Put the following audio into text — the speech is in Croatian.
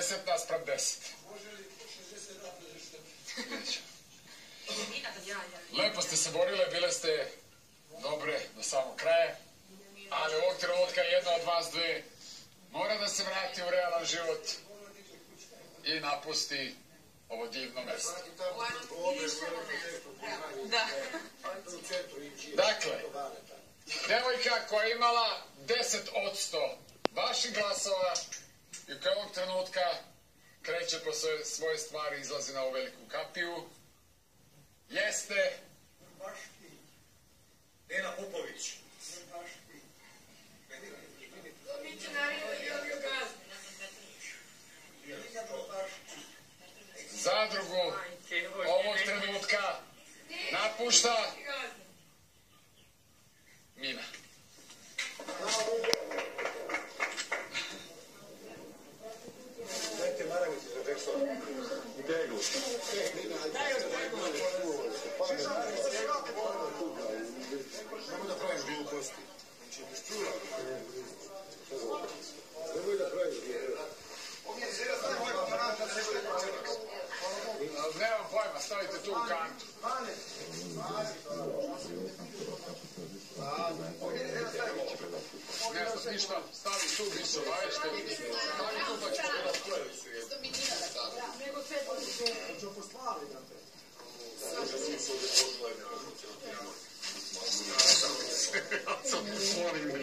10 naspram 10. Lepo ste se borile, bile ste dobre do samog kraja, ali ovog trenutka jedna od vas dve mora da se vrati u realan život i napusti ovo divno mjesto. Dakle, devojka koja je imala 10% vaših glasova i koja ovog trenutka kreće po svoje, svoje stvari, izlazi na ovu veliku kapiju, jeste. Nena Popović. zadrugu ovog trenutka napušta teglu. Samo da. Nemoj da pojma, stavite tu u. Ne znam ništa, stavi tu, bit će obavešte. Stavi tu pa ću se Morning.